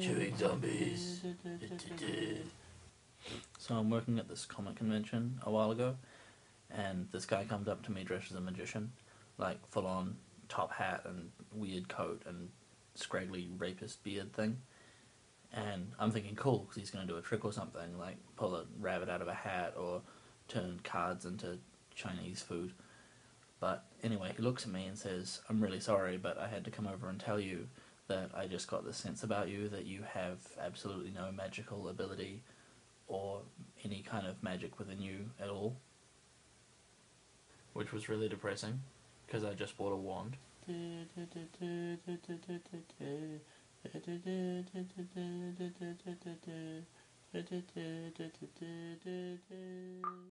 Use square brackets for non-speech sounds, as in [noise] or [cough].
Chewing zombies. So I'm working at this comic convention a while ago, and this guy comes up to me dressed as a magician, like full on top hat and weird coat and scraggly rapist beard thing. And I'm thinking, cool, because he's going to do a trick or something, like pull a rabbit out of a hat or turn cards into Chinese food. But anyway, he looks at me and says, I'm really sorry, but I had to come over and tell you that I just got the sense about you that you have absolutely no magical ability or any kind of magic within you at all. Which was really depressing, because I just bought a wand. [laughs]